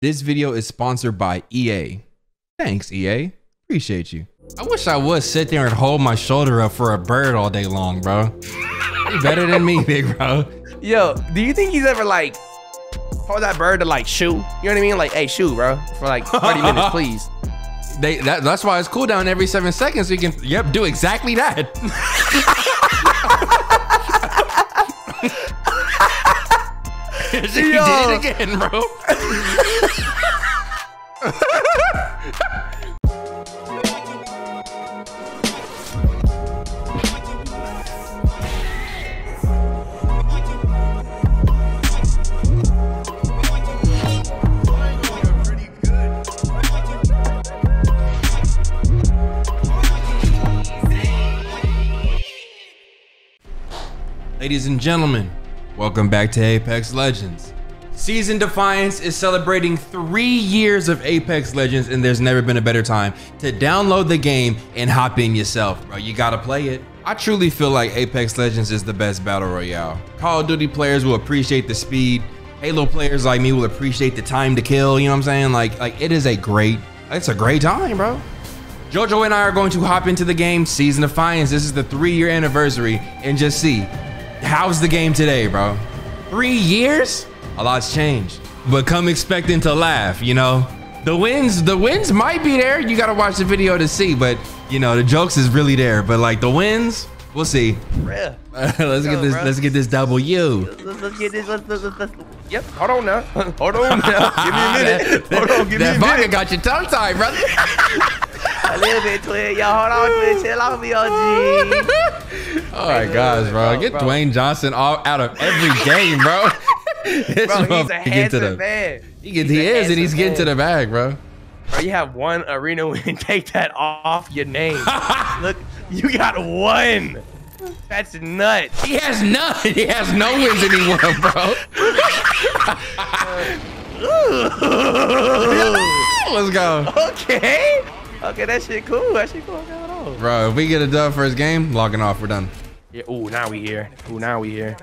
This video is sponsored by EA. Thanks, EA. Appreciate you. I wish I would sit there and hold my shoulder up for a bird all day long, bro. Better than me, big bro. Yo, do you think he's ever like told that bird to like shoot? You know what I mean? Like, hey, shoot, bro, for like 30 minutes, please. They that, that's why it's cool down every seven seconds. So you can yep do exactly that. he did it again, bro. Ladies and gentlemen, welcome back to Apex Legends. Season Defiance is celebrating three years of Apex Legends, and there's never been a better time to download the game and hop in yourself, bro. You gotta play it. I truly feel like Apex Legends is the best battle royale. Call of Duty players will appreciate the speed. Halo players like me will appreciate the time to kill. You know what I'm saying? Like, like it is a great, it's a great time, bro. Jojo and I are going to hop into the game Season Defiance. This is the three year anniversary, and just see how's the game today, bro. Three years? A lot's changed, but come expecting to laugh. You know, the wins, the wins might be there. You gotta watch the video to see, but you know the jokes is really there. But like the wins, we'll see. Bruh. let's Go, get this. bro. Let's get this W. Let's, let's get this. Let's, let's, let's, let's- Yep. Hold on now. Hold on now. Give me a minute. Hold on. Give me that a vodka minute. got your tongue tied, brother. A little bit, twin. Yo, hold on, twin. Chill out, me, OG. Oh my gosh, bro. Bro, Get bro. Dwayne Johnson all out of every game, bro. This Bro, he's a handsome the- man. He, get, he is, and he's handsome getting to the bag, bro. Bro, you have one arena win. Take that off your name. Look, you got one. That's nuts. He has none. He has no wins anymore, bro. Let's go. Okay. Okay, that shit cool. That shit cool. Okay, hold on. Bro, if we get a dub first game, logging off, we're done. Yeah. Ooh, now we here. Ooh, now we here.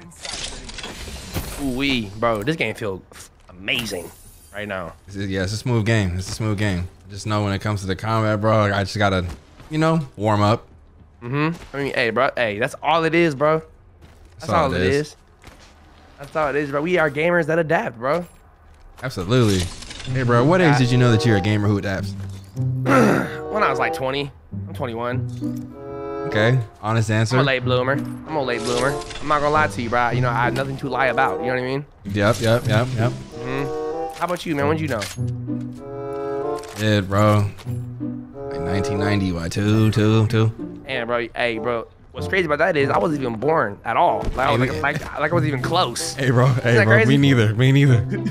Ooh, we, bro. This game feel amazing right now. This is, yeah, it's a smooth game. It's a smooth game. Just know when it comes to the combat, bro, I just gotta, you know, warm up. Mm-hmm. I mean, hey, bro. Hey, that's all it is, bro. That's, all, it is. That's all it is, bro. We are gamers that adapt, bro. Absolutely. Hey, bro, what age did you know that you're a gamer who adapts? When I was like 20, I'm 21. Okay, honest answer. I'm a late bloomer. I'm a late bloomer. I'm not gonna lie to you, bro. You know, I have nothing to lie about. You know what I mean? Yep, yep, yep, yep. Mm-hmm. How about you, man? When'd you know? Yeah, bro. Like 1990, what, two, two, two? And bro, hey, bro. What's crazy about that is I wasn't even born at all. Like, I was, like, like, like I wasn't even close. Hey, bro. Hey, bro. crazy? Me neither. Me neither.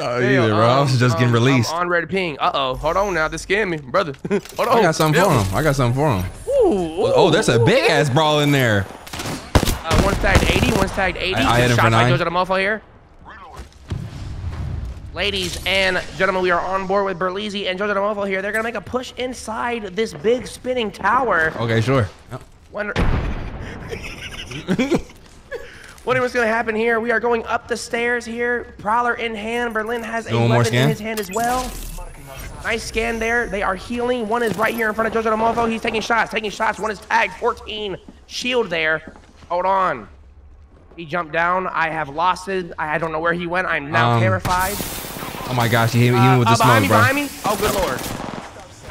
Oh, Hey, either, bro. I was um, just getting um, released. I'm on red ping. Uh oh. Hold on now. This scared me, brother. Hold on. I got something for Feel him. I got something for him. Ooh, ooh, Oh, there's a big ass brawl in there. Uh, one's tagged 80, one's tagged 80. I- I hit him for Shots nine. Jojo the Mofo here. Ladies and gentlemen, we are on board with Berleezy and Jojo Mofo here. They're gonna make a push inside this big spinning tower. Okay, sure. Yep. Wonder. Wondering what's gonna happen here. We are going up the stairs here. Prowler in hand. Berlin has a Doing weapon in his hand as well. Nice scan there. They are healing. One is right here in front of Jojo Mofo. He's taking shots, taking shots. One is tagged. 14 shield there. Hold on. He jumped down. I have lost it. I don't know where he went. I'm now Um, terrified. Oh my gosh, he hit me, hit me Uh, with uh, the behind me, bro. behind me. Oh, good lord.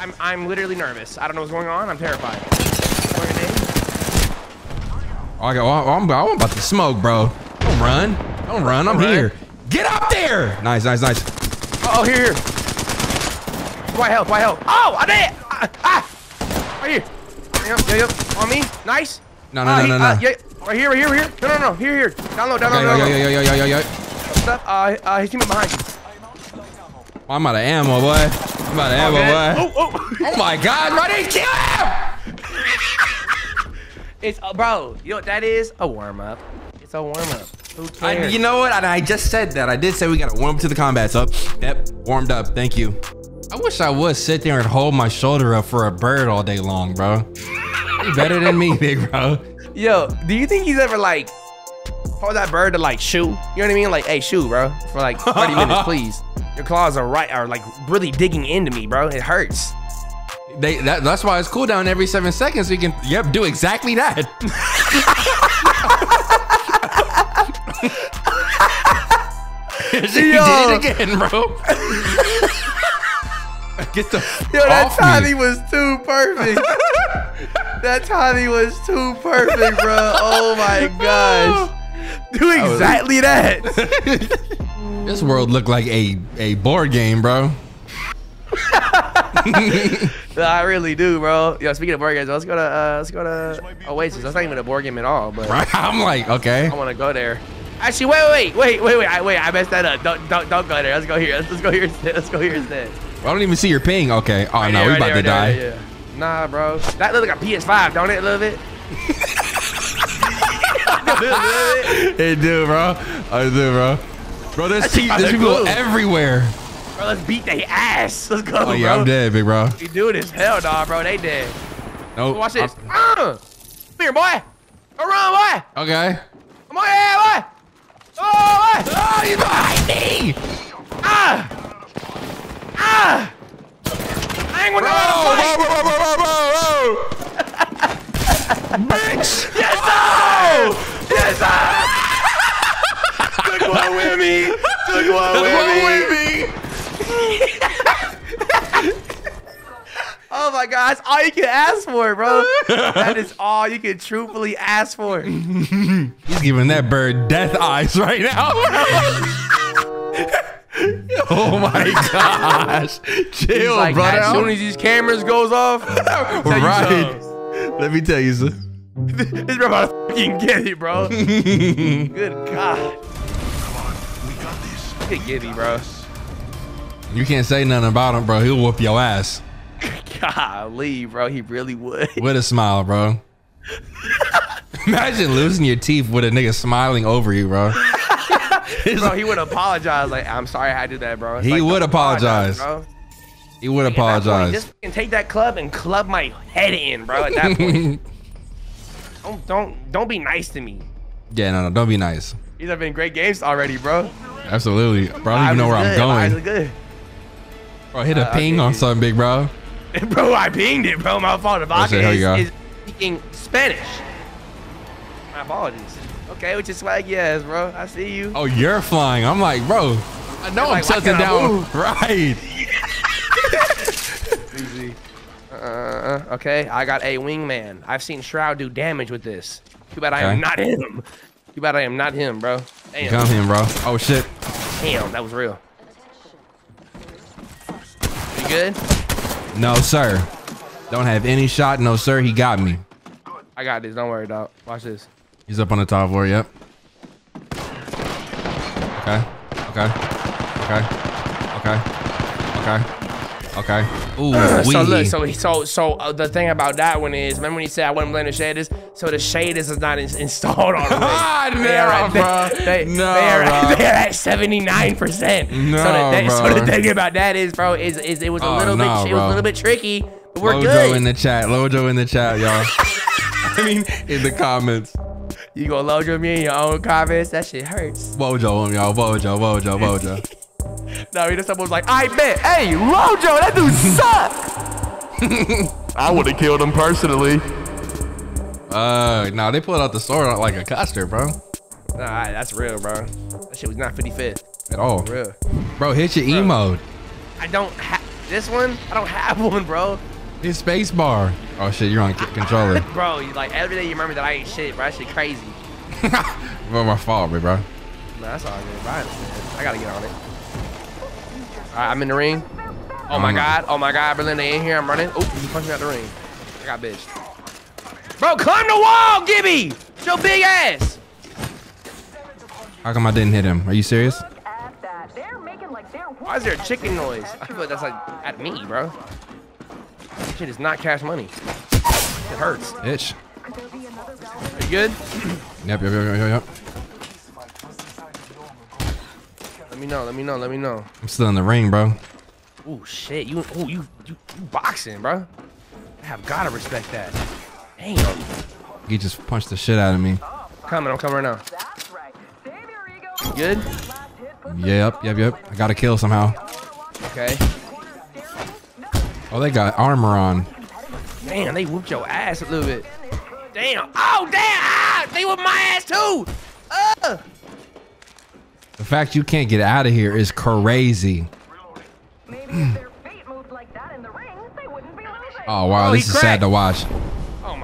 I'm, I'm literally nervous. I don't know what's going on. I'm terrified. Throw your name. Oh, I got. Oh, I'm, I'm about to smoke, bro. Don't run. Don't run. I'm Don't here. Get up there. Nice, nice, nice. Oh, here, here. White help, white help. Oh, I did. Ah, ah. Right here. Yep, yep, yep. On me. Nice. No, no, Uh, no, he- no, uh, no. yeah, right here, right here, right here. No, no, no. Here, here. Down low, down low, down yo, low. yo, yo, yo, yo, yo, yo. Stuff. Uh, uh, his teammate behind you. I'm out of ammo, boy. I'm out of ammo, Okay. boy. Oh, oh. Oh my God, bro, kill him! It's, uh, bro, you know what that is? A warm up. It's a warm up. Who I, cares? you know what? And I just said that. I did say we got to warm up to the combat. So, yep, warmed up. Thank you. I wish I would sit there and hold my shoulder up for a bird all day long, bro. You better than me, big bro. Yo, do you think he's ever like told that bird to like shoot. You know what I mean? Like, hey, shoot, bro, for like 30 minutes, please. Your claws are right, are like really digging into me, bro. It hurts. They that, that's why it's cooldown every seven seconds. So you can yep do exactly that. he did it again, bro. Get the Yo, that timing me. was too perfect. that timing was too perfect, bro. Oh my gosh. Do exactly that. This world looked like a a board game, bro. I really do, bro. Yo, speaking of board games, let's go to uh, let's go to Oasis. That's not even a board game at all, but Right? I'm like, okay. I want to go there. Actually, wait, wait, wait, wait, wait, I, wait. I messed that up. Don't, don't, don't go there. Let's go here. Let's, let's go here instead. Let's go here instead. I don't even see your ping. Okay. Oh Right no, there, we right about there, to die. there, yeah. Nah, bro. That look like a PS5, don't it? Little bit. It do, bro. I do, bro. Bro, there's, pe- there's people cool. everywhere. Bro, let's beat their ass. Let's go, Oh yeah, bro. I'm dead, big bro. You do this? Hell no, bro. They dead. Nope. Watch this. I'm- Uh, come here, boy. Don't run, boy. Okay. Come on here, boy. Oh, boy. Oh, you behind me! Ah. Ah. I ain't gonna Bro, bro, bro, bro, bro, bro, bro. Bitch! Yes, sir. Yes, sir. Took one with me. Took one with me. Oh my God, that's all you can ask for, bro. that is all you can truthfully ask for. He's giving that bird death eyes right now. oh my gosh. Chill, He's like, brother. as soon as these cameras goes off, I'll tell you right. Let me tell you something. this bro about to fucking get it, bro. Good God. Come on, we got this. Good Gibby, bro. You can't say nothing about him, bro. He'll whoop your ass Golly, bro. He really would. with a smile, bro. Imagine losing your teeth with a nigga smiling over you, bro. bro, he would apologize. Like, I'm sorry I did that, bro. It's He like, would don't apologize. bro. He would that point, apologize. Just take that club and club my head in, bro. At that point, don't don't don't be nice to me. yeah, no, no, don't be nice. These have been great games already, bro. Absolutely, bro. I don't even know where I'm Vibes going. Is. Bro, hit a Uh, ping on something, big bro. bro, I pinged it, bro. My fault. The vodka here you is, is speaking Spanish. My apologies. Okay, with your swag, yes, bro. I see you. Oh, you're flying. I'm like, bro. I know I'm like, why tilted can't I down. Right. Easy. Uh, okay, I got a wingman. I've seen Shroud do damage with this. Too bad I am not him. Too bad I am not him, bro. Damn. Come here, bro. Oh shit. Damn, that was real. Good? No, sir. Don't have any shot. No, sir. He got me. I got this. Don't worry, dog. Watch this. He's up on the top floor. Yep. Okay. Okay. Okay. Okay. Okay. Okay. Ooh, So look, so he- so so uh, the thing about that one is, remember when he said I wouldn't blame the shaders? So the shaders is not in- installed on the rig. Ah, They are at- bro. They, No, they are, bro. they are at seventy nine percent. No, so the, thing- so bro. the thing about that is, bro, is, is it was a Oh, little no, bit, it was a little bit tricky, but we're Lojo good. in the chat. Lojo in the chat, y'all. I mean, in the comments. you gonna load your me in your own comments? That shit hurts. Wojo him, y'all. Wojo, Wojo, Wojo. No, he just someone was like, I bet, hey, Lojo, that dude suck. I would have killed him personally. Uh, nah, they pulled out the sword like a caster, bro. Nah, that's real, bro. That shit was not 55th. At all. Real. Bro, hit your E mode. I don't have this one. I don't have one, bro. Hit space bar. Oh shit, you're on controller. Bro, you- like every day you remember that I ain't shit, bro. That shit crazy. bro, my fault, bro. Nah, that's all good. bro. I. I gotta get on it. All right, I'm in the ring. Oh my Um, god. Oh my god, Berlin, they in here. I'm running. Oh, you punched me out the ring. I got bitch. Bro, climb the wall, Gibby. It's your big ass. How come I didn't hit him? Are you serious? at that. They're making like they're Why is there a chicken noise? I feel like that's like at me, bro. That Shit is not cash money. It hurts. Bitch. Are you good? Yep, yep, yep, yep, yep. Let me know. Let me know. Let me know. I'm still in the ring, bro. Ooh, shit. You, ooh, you, you, you boxing, bro. I have gotta respect that. Damn. He just punched the shit out of me. Coming. I'm coming right now. that's right. good? Yep, yep, yep. I got a kill somehow. Okay. Oh, they got armor on. Damn, they whooped your ass a little bit. Damn. Oh, damn. Ah, they whooped my ass too. Uh. The fact you can't get out of here is crazy. Maybe if their feet moved like that in the ring, they wouldn't be losing. Oh wow, Oh, this he is sad to watch.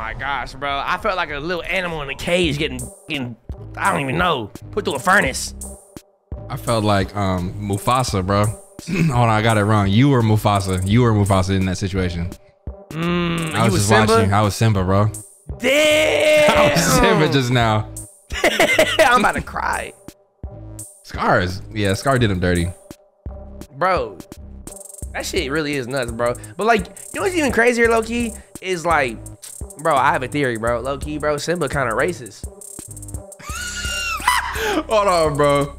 My gosh, bro. I felt like a little animal in a cage getting, getting I don't even know, put through a furnace. I felt like um Mufasa, bro. Hold on, I got it wrong. You were Mufasa. You were Mufasa in that situation. Mm, I was just Simba? watching. I was Simba, bro. Damn. I was Simba just now. I'm about to cry. Scars. Yeah, Scar did him dirty. Bro, that shit really is nuts, bro. But like, you know what's even crazier, Loki? is like, bro, I have a theory, bro. Low key, bro, Simba kind of racist. Hold on, bro.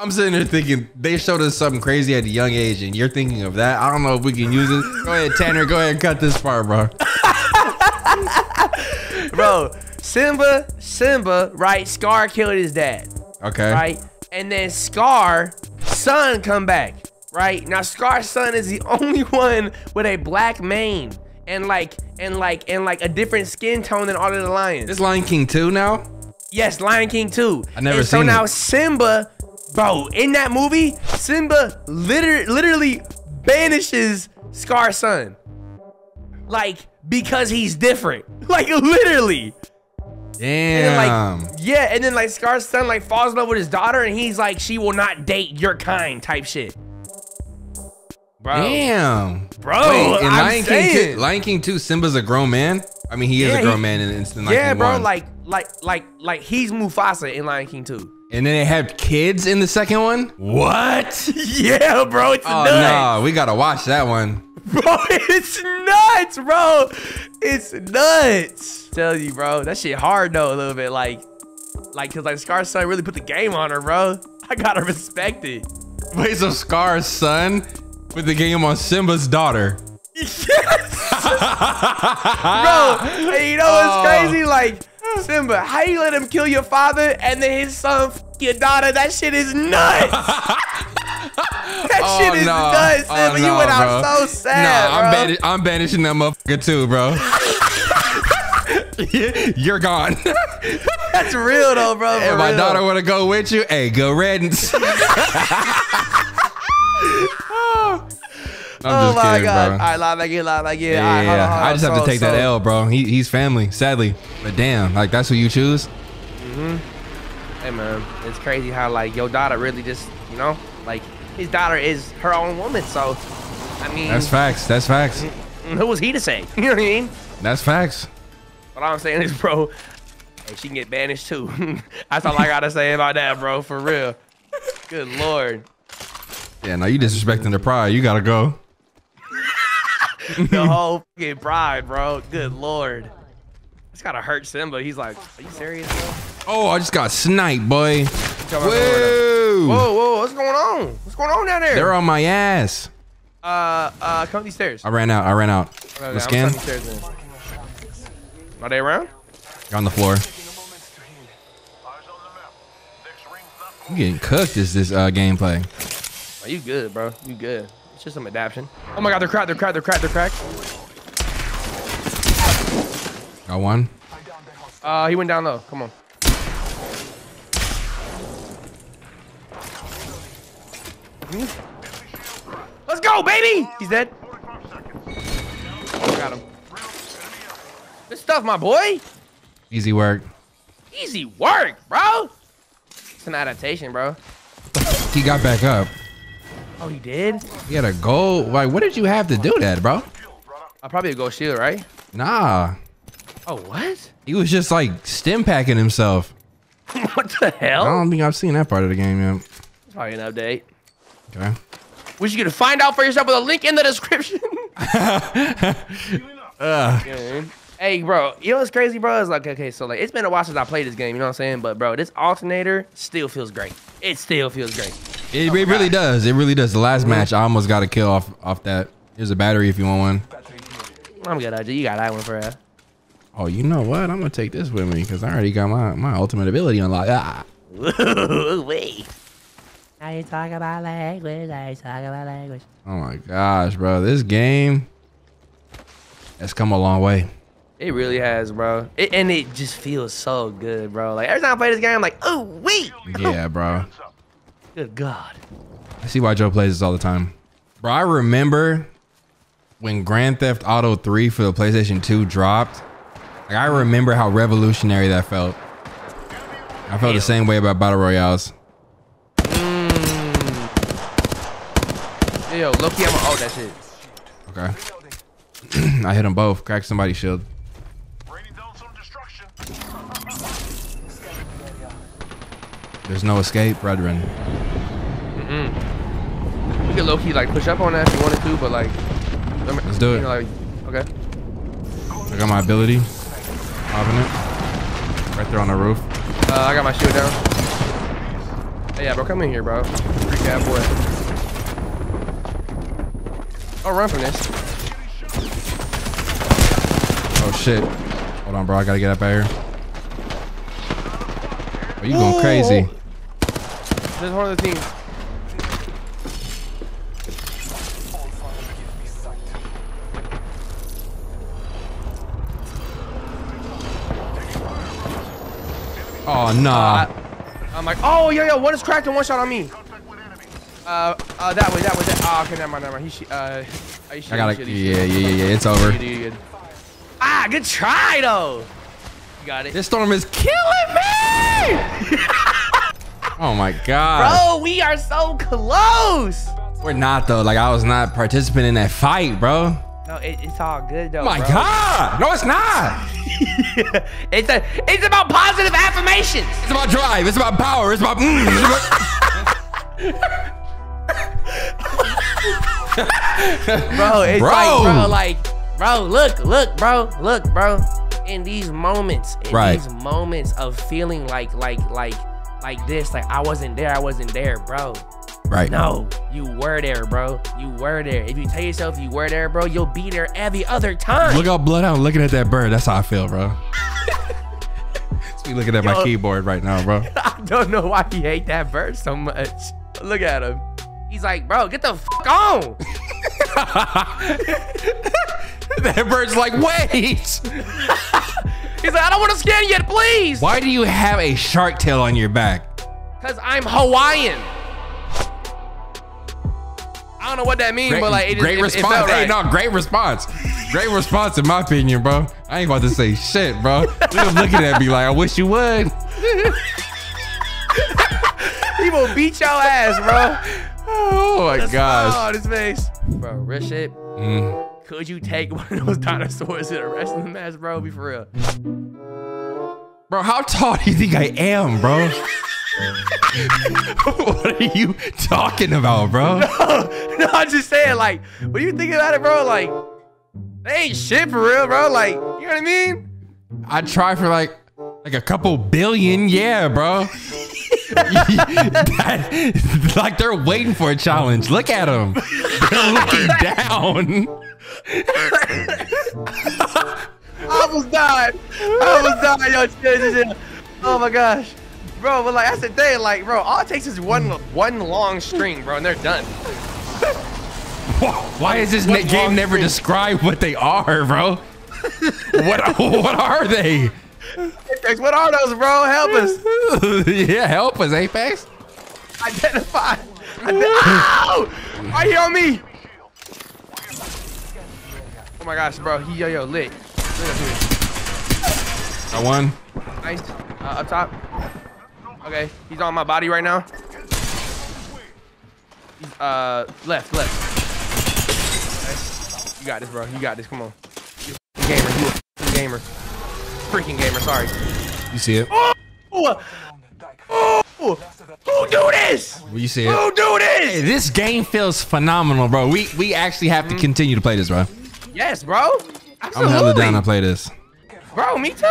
I'm sitting there thinking they showed us something crazy at a young age, and you're thinking of that. I don't know if we can use it. Go ahead, Tanner. Go ahead and cut this part, bro. Bro, Simba, Simba, right? Scar killed his dad, Okay. right? And then Scar, son, come back, right? Now Scar's son is the only one with a black mane and like and like and like a different skin tone than all of the lions. This Lion King 2 now? Yes, Lion King 2. I never and so now it. Simba, bro, in that movie, Simba liter- literally banishes Scar's son. Like, because he's different. Like, literally. And then, Damn. like, yeah, and then, like, Scar's son, like, falls in love with his daughter, and he's like, she will not date your kind type shit. Bro. Damn. Bro, Wait, in I'm Lion King, 2. Lion King 2, Simba's a grown man? I mean, he is Yeah, a grown he- man in, in, Lion Yeah, King bro, 1. like, like, like, like, he's Mufasa in Lion King 2. and then they have kids in the second one? What? yeah, bro, it's Oh, nuts. no. We got to watch that one. Bro, it's nuts, bro. It's nuts. Tell you, bro. That shit hard though, a little bit. Like, like, cause like Scar's son really put the game on her, bro. I gotta respect it. Wait, so Scar's son put the game on Simba's daughter. Yes, bro. You know what's Oh. crazy? Like, Simba, how you let him kill your father and then his son f- your daughter? That shit is nuts. that Oh, shit is no. nuts, Oh, Simba. you no, went out bro. so sad, Nah, I'm, I'm banishing that motherfucker too, bro. You're gone. That's real though, bro. if my real. daughter want to go with you, hey, go riddance. I'm Oh just my kidding, god. bro. All right, lie back in, lie back in. Yeah, right, hold on, hold I on. just have to So- take that so- L, bro. He, he's family, sadly. But damn, like that's who you choose. Mhm. Hey man, it's crazy how like your daughter really just, you know, like his daughter is her own woman. So, I mean, That's facts. That's facts. who was he to say? You know what I mean? That's facts. What I'm saying is, bro, hey, she can get banished too. That's all I gotta say about that, bro. For real. Good lord. Yeah, now you disrespecting the pride. You gotta go. The whole fucking bride, bro. Good lord. It's gotta hurt Simba. He's like, are you serious, bro? Oh, I just got sniped, boy. Come on, come on. Whoa. Whoa, whoa, what's going on? What's going on down there? They're on my ass. uh, uh, come these stairs. I ran out. I ran out. Okay, The scan. coming upstairs then. Are they around? You're on the floor. I'm getting cooked. Is this uh, gameplay? Oh, you good, bro. You good. It's just some adaptation. Oh my god, they're cracked, they're cracked, they're cracked, they're cracked. Got one. Uh, he went down low. Come on. Let's go, baby! He's dead. Got him. Good stuff, my boy. Easy work. Easy work, bro. It's an adaptation, bro. He got back up. Oh, he did? He had a goal. Like, what did you have to do that, bro? I'll probably go shield, right? Nah. Oh, what? He was just like stim packing himself. what the hell? I don't think I've seen that part of the game yet. Probably an update. Okay. Which you can find out for yourself with a link in the description. Yeah. Hey, bro, you know what's crazy, bro? It's like, okay, so like, it's been a while since I played this game, you know what I'm saying? But, bro, this alternator still feels great. It still feels great. It, it really does. It really does. The last match, I almost got a kill off off that. Here's a battery if you want one. I'm good, IJ. You got that one for that. Oh, you know what? I'm gonna take this with me because I already got my my ultimate ability unlocked. Ah. Wait. Now you talk about language. Now you talk about language. Oh my gosh, bro. This game has come a long way. It really has, bro. It, and it just feels so good, bro. Like every time I play this game, I'm like, oh wait. Yeah, bro. Good God. I see why Joe plays this all the time. Bro, I remember when Grand Theft Auto 3 for the PlayStation 2 dropped. Like, I remember how revolutionary that felt. I felt the same way about Battle Royales. Yo, yo, Loki, I'm oh that shit. Okay. I hit them both. Crack somebody's shield. Raining down some destruction. There's no escape, brethren. You could low key like push up on that if you wanted to, but like, Let's do it. Know, like, okay. I got my ability. Popping it. Right there on the roof. Uh, I got my shield down. Hey, yeah, bro, come in here, bro. Freak cat boy. Oh, run from this. Oh shit. Hold on, bro. I gotta get up out here. Oh, you going crazy. This is one of the teams. Oh, nah. I'm like, oh, yo, yo, one is cracked and one shot on me. Uh, uh, that way, that way, that. Oh, okay, never mind, never mind. He, sh- uh, I gotta. should, Yeah, yeah, yeah, yeah. It's over. You do, you good. Ah, good try though. You got it. This storm is killing me. oh my god. Bro, we are so close. We're not though. Like I was not participating in that fight, bro. No, it, it's all good though. Oh my bro. god. No, it's not. It's a, it's about positive affirmations. It's about drive. It's about power. It's about. Mm, it's about- bro. It's Bro. like, bro, like, bro, look, look, bro, look, bro. In these moments, in Right. these moments of feeling like, like, like, like this, like I wasn't there, I wasn't there, bro. Right. No, you were there, bro. You were there. If you tell yourself you were there, bro, you'll be there every other time. Look how blood out looking at that bird. That's how I feel, bro. Be looking at my keyboard right now, bro. I don't know why he hate that bird so much. Look at him. He's like, bro, get the fuck on. that bird's like, wait. He's like, I don't want to scan yet, please. Why do you have a shark tail on your back? Cause I'm Hawaiian. I don't know what that means, Great, but like, it, great it, response. It felt hey, right. no, great response. Great response, in my opinion, bro. I ain't about to say shit, bro. Look at him looking at me like, I wish you would. He will beat your ass, bro. Oh my gosh. Oh, his face. Bro, real shit. Mm. Could you take one of those dinosaurs to the wrestling match, bro? Be for real. Bro, how tall do you think I am, bro? what are you talking about, bro? no, no, I'm just saying, like, when you think about it, bro, like, they ain't shit for real, bro. Like, you know what I mean? I'd try for like like a couple billion, yeah, bro. That- like they're waiting for a challenge. Look at them. They're looking down. I almost died. I almost died, yo. Oh my gosh. Bro, but like that's the thing, like, bro, all it takes is one one long string, bro, and they're done. Why is this What game never string? describe what they are, bro? what what are they? Apex, what are those, bro? Help us. yeah, help us, Apex. Identify. Ide- Ow! Right here on me. Oh my gosh, bro. He yo yo lit. Lit up here. I won. Nice. Uh, up top. Okay, he's on my body right now. He's uh left, left. Okay. You got this, bro. You got this. Come on. You a gamer. You a gamer. Freaking gamer. Sorry. You see it? Oh! Oh! Who do this? You see it. Who it? do Hey, this? this game feels phenomenal, bro. We we actually have to continue to play this, bro. Yes, bro. Absolutely. I'm Absolutely. hella down to play this. Bro, me too.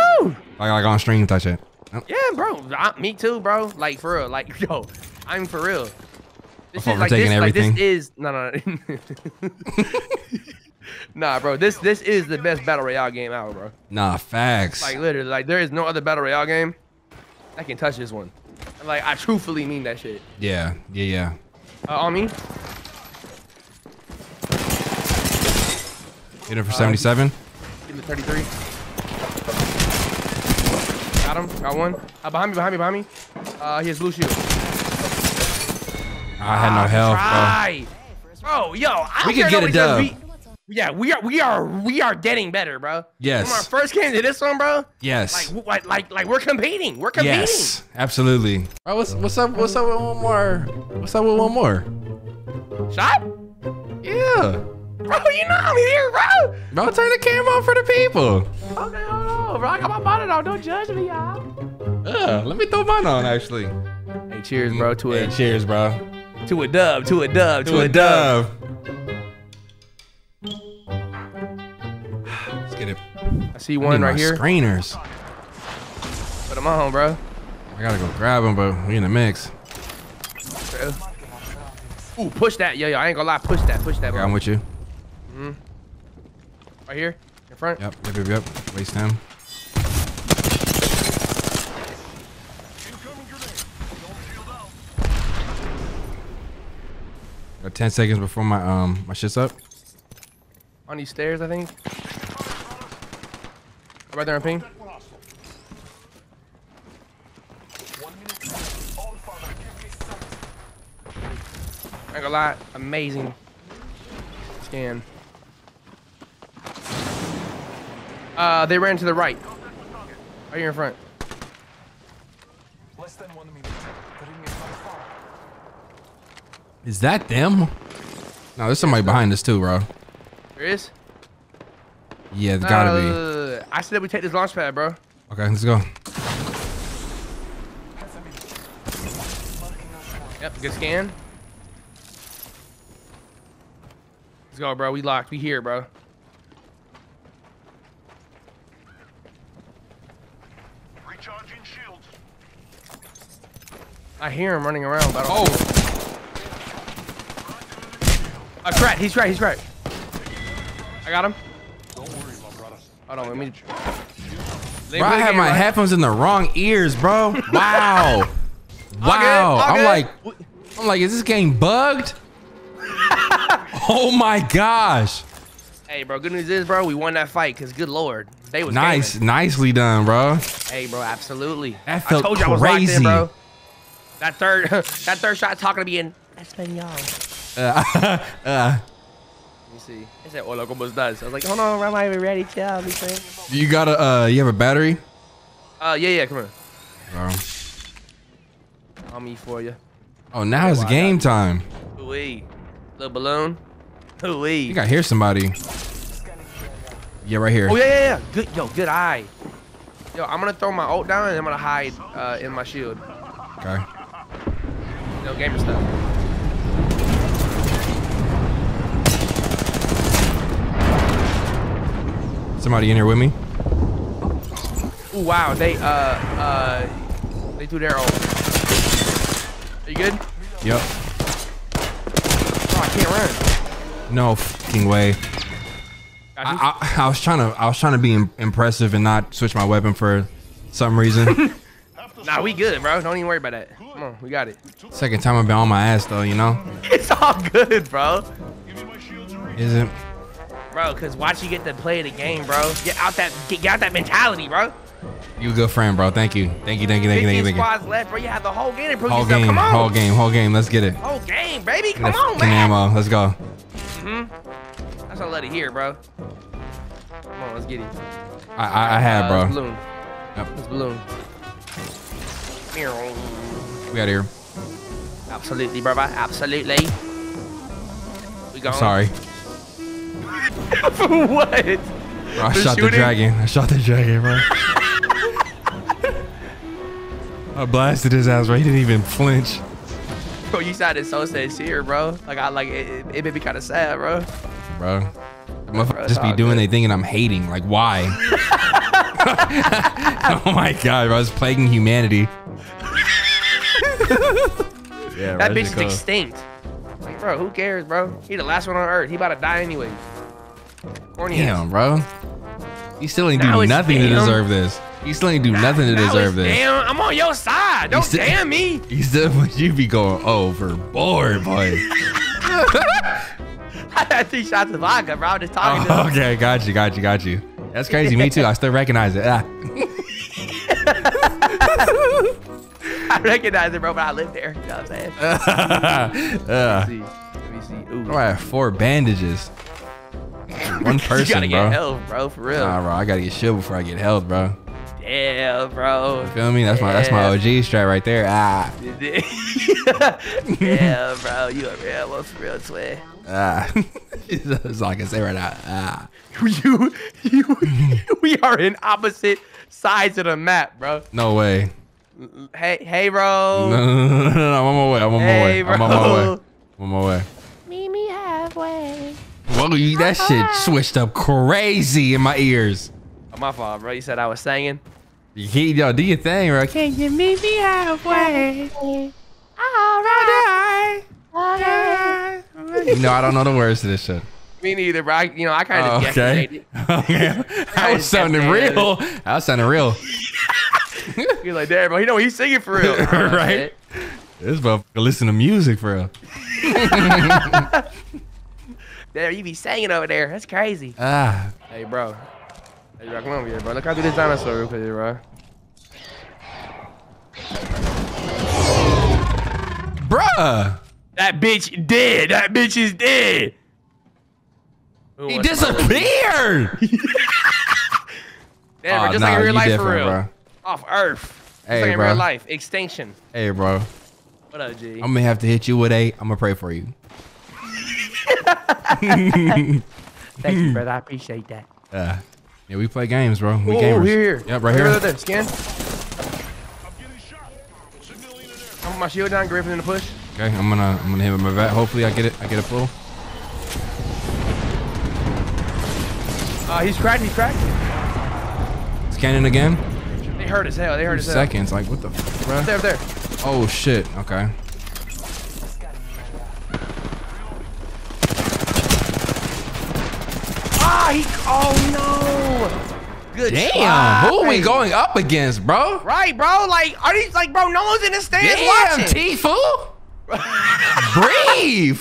Like like on stream type shit. Oh, Yeah, bro. I, me too, bro. Like for real. Like yo, I'm for real. This I'm is like this. overtaking Like this is no, no. no. nah, bro. This this is the best battle royale game out, bro. Nah, facts. Like literally, like there is no other battle royale game that can touch this one. Like I truthfully mean that shit. Yeah, yeah, yeah. Uh, on me. Hit him for 77. Give me 33. Got him. Got one. Uh, behind me, behind me, behind me. Uh, he has blue shield. I had no health, bro. Try. Bro, yo, I We don't could get a dub. we- yeah, we are, we are, we are getting better, bro. Yes. From our first game to this one, bro. Yes. Like, like, like, like we're competing. We're competing. Yes, absolutely. Bro, what's what's up? What's up with one more? What's up with one more? Shot? Yeah, Bro, you know I'm here, bro. bro, turn the camera on for the people. Okay, hold on, bro. I got my bonnet on. Don't judge me, y'all. Yeah, let me throw mine on actually. Hey, cheers, bro. To Hey, a cheers, bro. to a dub. To a dub. To, To a, a dub. Let's get it. I see one need right here. Screeners. Put him on, bro. I gotta go grab them, but we in the mix. Ooh, push that, yo, yo. I ain't gonna lie. Push that. Push that, Okay, bro. I'm with you. Right here, in front. Yep, yep, yep, yep. Waste him. Got 10 seconds before my um my shit's up. On these stairs, I think. Right there on ping. I ain't gonna lie, amazing scan. Uh, they ran to the right. Right here in front. Less than one minute. The is not far. Is that them? No, there's somebody behind us too, bro. There is. Yeah, it's gotta be. Uh, I said we take this launch pad, bro. Okay, let's go. Yep, good scan. Let's go, bro. We locked. We here, bro. Hear him running around. But I Oh, don't see him. Uh, crack. He's cracked. He's cracked. I got him. Don't worry, my brother. Hold on. Let me. bro, I have my headphones in the wrong ears, bro. Wow. wow. all I'm good. like, I'm like, is this game bugged? oh my gosh. Hey, bro. Good news is, bro, we won that fight. Cause good lord, they was Nice, gaming. nicely done, bro. Hey, bro. Absolutely. That felt I told you I was locked crazy. in, bro. That third, that third shot talking to me in Espanol. Uh, Let me see. He said, "Hola, cómo estás?" I was like, "Hold on, I'm not even ready. Chill, me friend." you got a, uh, you have a battery? Uh, yeah, yeah. Come here. Bro. On me for you. Oh, now it's game time. Ooh-wee. Little balloon. Ooh-wee. I think I hear somebody. Yeah, right here. Oh yeah, yeah, yeah. Good, yo, good eye. Yo, I'm gonna throw my ult down and I'm gonna hide uh, in my shield. Okay. No gamer stuff. Somebody in here with me? Ooh, wow. They uh uh they threw their ult. Are you good? Yep. Oh, I can't run. No fucking way. I, I, I was trying to I was trying to be impressive and not switch my weapon for some reason. nah, we good, bro. Don't even worry about that. Come on, we got it. Second time I've been on my ass though, you know? It's all good, bro. Give me my shields and Is it? Bro, cause watch you get to play the game, bro. Get out that get, out that mentality, bro. You a good friend, bro. Thank you. Thank you, thank you, thank you, thank you, thank you. squads left, bro. You have the whole game to prove Whole yourself. game, Come on. whole game, whole game. Let's get it. Whole game, baby. Come on, man. ammo. Let's go. Hmm. That's what I let it hear, bro. Come on, let's get it. I I, I had, Uh, bro. This balloon. Yep. This balloon. Meow. We out here. Absolutely, brother. Absolutely. We going. Sorry. what? Bro, I For shot the dragon. I shot the dragon, bro. I blasted his ass, bro. He didn't even flinch. Bro, you sounded so sincere, bro. Like I like it. It, it made me kind of sad, bro. bro. Motherfuckers just be doing good. they thinking I'm hating. Like, why? oh my god, bro. I was plaguing humanity. Yeah, That bitch is extinct. Like, bro, who cares, bro? He the last one on Earth. He about to die anyways. Corny. Damn, bro. You still ain't Now it's nothing to deserve this. You still ain't do nothing to deserve was- this. Damn, I'm on your side. Don't still- damn me. You still, you be going overboard, boy. I had three shots of vodka, bro. I'm just talking to Oh, okay, got you, got you, got you. That's crazy. Me too. I still recognize it. Ah. I recognize it, bro, but I live there. You know what I'm saying? Uh, Let me see. Let me see. Ooh. I have four bandages. One person, you gotta bro. get help, bro, for real. Nah, bro, I gotta get shit before I get held, bro. Damn, bro. You Feel me? That's my that's my Yeah. OG strap right there. Ah, Damn, bro. You a real one for real, twin. ah. That's all I can say right now. Ah. You, you, we are in opposite sides of the map, bro. No way. Hey, hey, bro. No, no, no, no, no, I'm on my way. I'm on my Hey, way. I'm on my way. I'm on my way. Meet me halfway. Whoa, you, that shit switched up crazy in my ears. Oh, my fault, bro. You said I was singing. You keep, yo, do your thing, bro. Can you meet me halfway? Alright. You know, I don't know the words to this shit. Me neither, bro. I, you know, I kind of Oh, of okay. okay. That was sounding real. That was sounding real. You're like, damn, bro. You know he's singing for real, Right. This motherfucker listen to music for real. Damn, you be singing over there. That's crazy. Ah. Hey, bro. Hey, bro, come over here, bro. Look how I do this dinosaur real quick, bro. Bruh. That bitch dead. That bitch is dead. Who He disappeared. Damn, Oh, just nah, like in real life for different, real. bro. Off Earth. Just Hey, like in bro. real life. Extinction. Hey, bro. What up, G? I'm gonna have to hit you with a. I'm gonna pray for you. Thank you, brother. I appreciate that. Uh, yeah, we play games, bro. We Oh, gamers. here, here. Yep, right Here, here. right there. Scan. I'm put my shield down. Griffin in the push. Okay, I'm gonna I'm gonna hit with my vet. Hopefully, I get it. I get a pull. Uh, he's cracked. He's cracked. Scanning again. Hurt as hell. They hurt Two as hell. seconds. Like what the, fuck, bro? There, there. Oh shit. Okay. Ah, he. Oh no. Good Damn. try. Who are we going up against, bro? Right, bro. Like, are these like, bro? No one's in the stands Damn, watching. T fool. Breathe.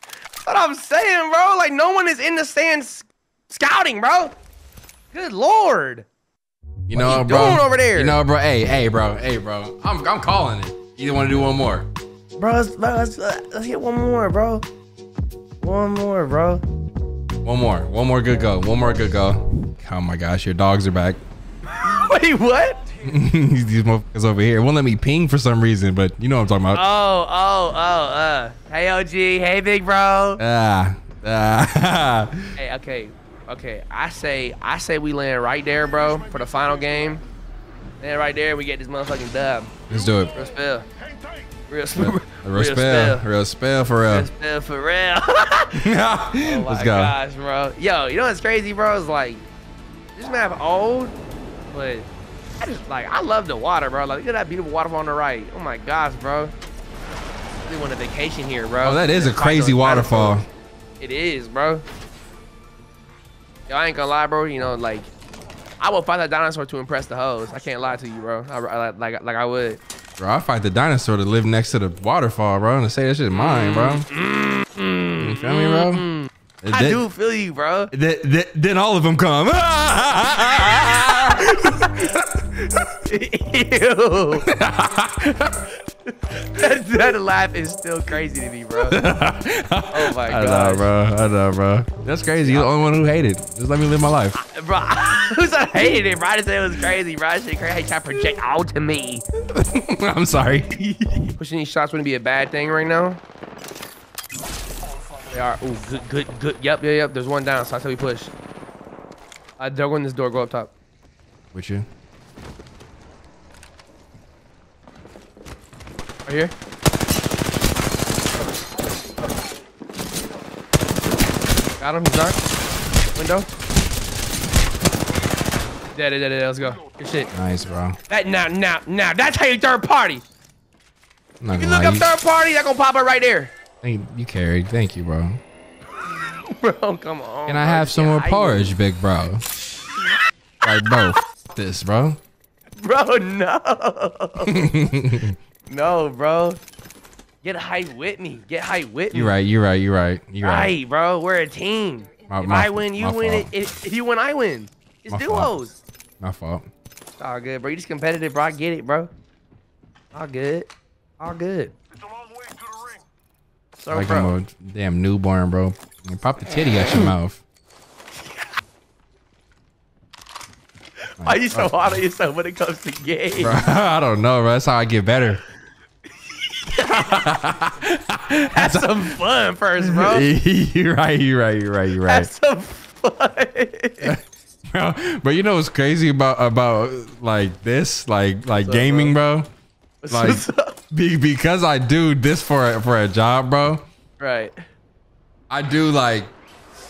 That's what I'm saying, bro. Like, no one is in the stands scouting, bro. Good lord. You What know, you bro. doing over there? You know, bro. Hey, hey, bro. Hey, bro. I'm I'm calling it. You want to do one more? Bro, let's, bro, let's, uh, let's get one more, bro. One more, bro. One more. One more good go. One more good go. Oh my gosh, your dogs are back. Wait, what? These motherfuckers over here won't let me ping for some reason, but you know what I'm talking about. Oh, oh, oh, uh. Hey, OG. Hey, big bro. Ah, ah. Hey, okay, okay. I say, I say we land right there, bro, for the final game. Land right there, we get this motherfucking dub. Let's do it. Real spell. Real spell. Real spell. Real spell for real. Real spell for real. oh my Let's go. gosh, bro. Yo, you know what's crazy, bro? It's like this map old, but I just like I love the water, bro. Like look at that beautiful waterfall on the right. Oh my gosh, bro. I really want a vacation here, bro. Oh, that is a crazy waterfall. It is, bro. Yo, I ain't gonna lie, bro. You know, like I will fight that dinosaur to impress the hoes. I can't lie to you, bro. I, I- like like I would. Bro, I fight the dinosaur to live next to the waterfall, bro, and to say that shit mine, bro. You feel me, bro? Mm, I Then- do feel you, bro. Then, then, then all of them come. Ew. that, that laugh is still crazy to me, bro. Oh my god. I know, bro. I know, bro. That's crazy. You're the only one who hated. Just let me live my life. bro. Who's that hated it, bro? I just said it was crazy, bro. That shit crazy. Trying to project all to me. I'm sorry. Pushing these shots wouldn't be a bad thing right now. They are. Ooh, good, good, good. Yep, yep, yep. There's one down, so I said we push. Uh, don't go in this door. Go up top. With you. Right here. Got him. He's knocked. Window. Dead, dead, dead. Let's go. Good shit. Nice, bro. That now, now, now. That's how you third party. Not You gonna look lie. up third party. That gonna pop up right there. thank- you carried. Thank you, bro. Bro, come on. Can I bro. have some more Yeah, porridge, big bro? like, bro, this, bro. bro, no. no, bro. Get hype with me. Get hype with me. You're right. You're right. You're right. You're right. Right, bro. We're a team. My- if my- I win, you win. fault. It, if you win, I win. It's My fault. duos. My fault. It's all good, bro. You just competitive, bro. I get it, bro. All good. All good. So, Like bro. I'm a damn newborn, bro. You pop the titty out your mouth. Why you so uh, hard on yourself when it comes to games? Bro, I don't know, bro. That's how I get better. Have some fun first, bro. you're right. You're right. You're right. You're Have right. some fun. Bro, but you know what's crazy about about like this, like like gaming, bro. Like What's be, because I do this for a, for a job, bro. right. I do like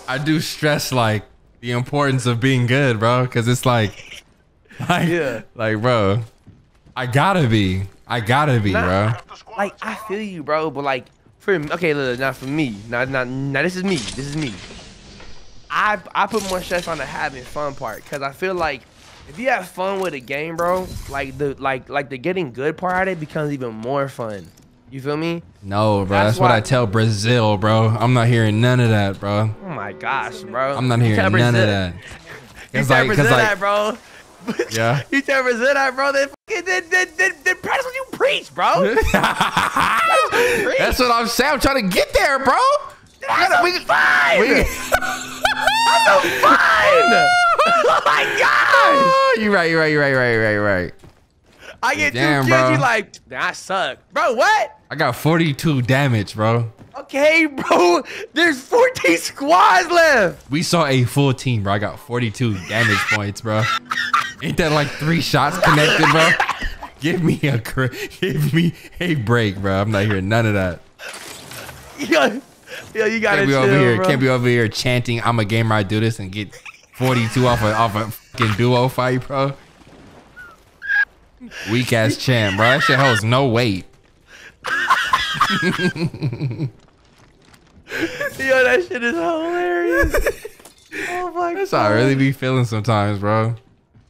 I do stress like the importance of being good, bro. Cause it's like, like, Yeah. like, bro, I gotta be, I gotta be, Nah. bro. Like I feel you, bro, but like for me okay, look, not for me. Not not now. This is me. This is me. I I put more stress on the having fun part because I feel like if you have fun with a game, bro, like the like like the getting good part of it becomes even more fun. You feel me? No, bro, That's that's, what why- I tell Brazil, bro. I'm not hearing none of that, bro. Oh my gosh, bro. I'm not hearing tell none of that. You Cause tell like, Brazil cause that, bro. Yeah. you tell Brazil that, bro. Then then then then, then practice what you preach, bro. that's what I'm saying. I'm trying to get there, bro. That's we- fine. we- That's so fine. oh my gosh. Oh, you right, You're right, you right, you right, you right, you right. I get Damn, two kids, bro. you like, nah, I suck. Bro, what? I got 42 damage, bro. Okay, bro. There's 14 squads left. We saw a full team, bro. I got 42 damage points, bro. Ain't that like three shots connected, bro? Give me a give me a break, bro. I'm not hearing none of that. Yo, yo you gotta Can't be chill, over here. bro. Can't be over here chanting. I'm a gamer. I do this and get 42 off a off a fucking duo fight, bro. Weak ass champ, bro. That shit holds no weight. Yo, that shit is hilarious. oh my That's god. how I really be feeling sometimes, bro.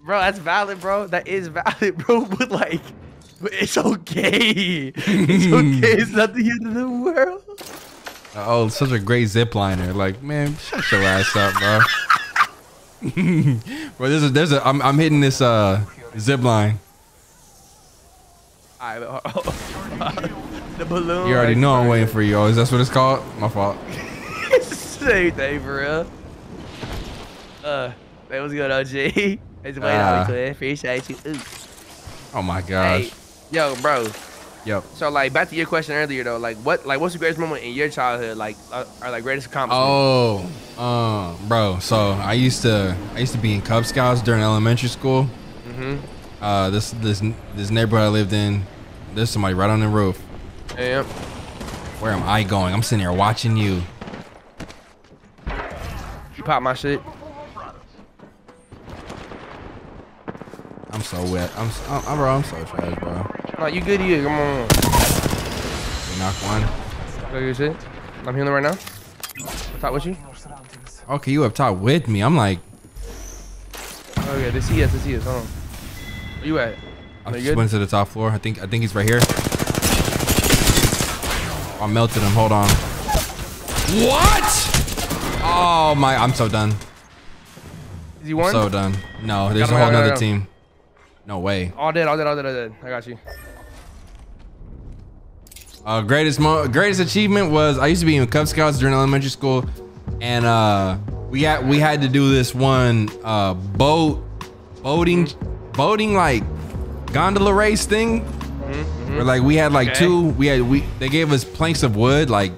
Bro, that's valid, bro. That is valid, bro. But like, it's okay. It's okay. It's not the end of the world. Oh, such a great zip liner. Like, man, shut your ass up, bro. bro, there's a, there's a, I'm, I'm hitting this uh zip line. All right, the balloon. You already know I'm waiting for you. Oh, is that what it's called? My fault. Same thing for real. Uh, that was good, OG. It's way Ah. out, Cliff. Appreciate you. Ooh. Oh my gosh. Hey, yo, bro. Yep. So like, back to your question earlier though, like, what, like, what's the greatest moment in your childhood, like, uh, or like greatest accomplishment? Oh, um, bro. So I used to, I used to be in Cub Scouts during elementary school. Mm-hmm. Uh, this, this, this neighborhood I lived in. There's somebody right on the roof. Yep. Where am I going? I'm sitting here watching you. You pop my shit. I'm so wet. I'm, I'm, I'm- bro. I'm so trash, bro. No, you good? You good. Come on. We knock one. Go your shit. I'm healing right now. Talk with you. Okay, you up top with me. I'm like, Oh yeah, they see us. They see us. Hold on. Where you at? I you just good? went to the top floor. I think I think he's right here. I melted him. Hold on. What? Oh my! I'm so done. Is he one? So done. No, there's a whole got him, nother got him. team. No way. all dead. All dead. All dead. All dead. I got you. Uh, greatest mo- greatest achievement was I used to be in Cub Scouts during elementary school, and uh, we had we had to do this one uh, boat boating boating like gondola race thing. Where like we had like Okay. two we had we they gave us planks of wood like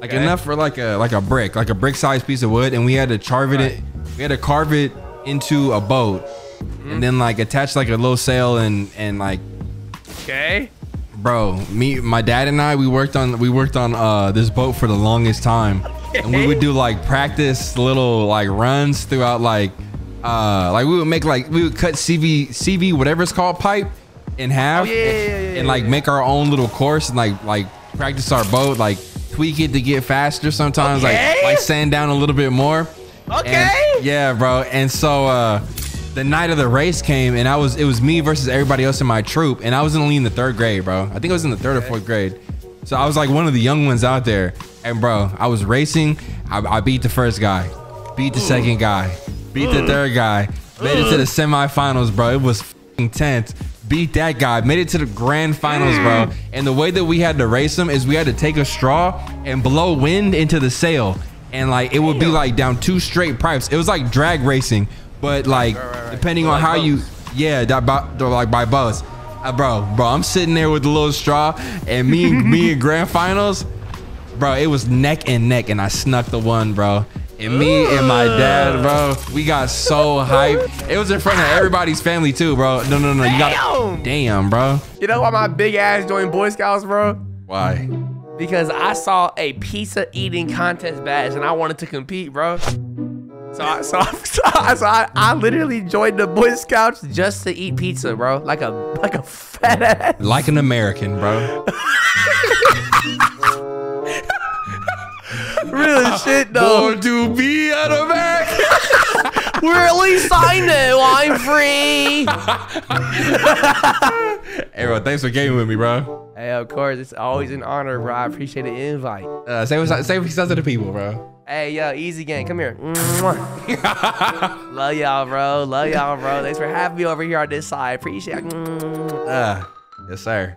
like Okay. enough for like a like a brick like a brick sized piece of wood and we had to carve it we had to carve it into a boat and then like attach like a little sail and and like Okay. bro me my dad and i we worked on we worked on uh this boat for the longest time and we would do like practice little like runs throughout like uh like we would make like we would cut cv cv whatever it's called pipe in half Oh, yeah, and, yeah, yeah, and, like make our own little course and like like practice our boat like tweak it to get faster sometimes Okay. like like sand down a little bit more Okay. and- yeah, bro. And so uh the night of the race came, and I was it was me versus everybody else in my troop, and I was only in the third grade, bro. I think I was in the third or fourth grade. So I was like one of the young ones out there, and bro, I was racing. I, I beat the first guy, beat the second guy, beat the third guy, made it to the semifinals, bro. It was f***ing tense. Beat that guy, made it to the grand finals, bro. And the way that we had to race him is we had to take a straw and blow wind into the sail, and like it would be like down two straight pipes. It was like drag racing, but like depending on Like how you, yeah, that by, like by buzz. Uh, bro, bro, I'm sitting there with the little straw, and me me in grand finals, bro, it was neck and neck, and I snuck the one, bro. And me and my dad, bro, we got so hyped. It was in front of everybody's family too, bro. No, no, no, you got, Damn. damn, bro. You know why my big ass joined Boy Scouts, bro? Why? Because I saw a pizza eating contest badge and I wanted to compete, bro. So I, so, I, so, I, so I, I literally joined the Boy Scouts just to eat pizza, bro. Like a like a fat ass. Like an American, bro. Real shit though. Born to be an American. We're at least I know I'm free. Hey, bro, thanks for gaming with me, bro. hey, of course, it's always an honor, bro. I appreciate the invite. Uh, say what's say what's up to the people, bro. Hey, yo, Eezy Gang, come here. Love y'all, bro. Love y'all, bro. Thanks for having me over here on this side. Appreciate it. Uh, yes, sir.